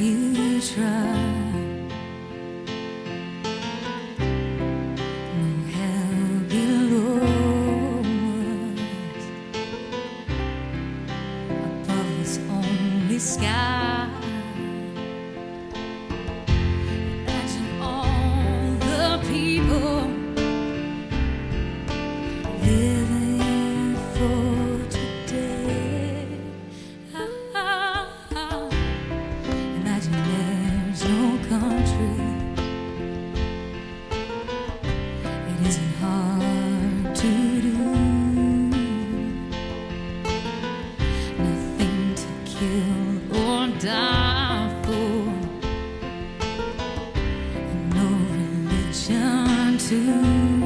you try. No hell below us. Above only sky. hard to do. Nothing too kill or die for, no religion to.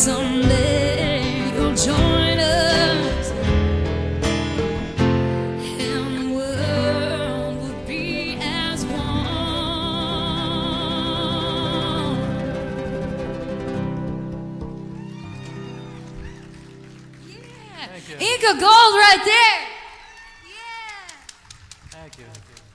someday you'll join us and the world will be as one. Yeah. Inka Gold right there. Yeah. Thank you. Thank you.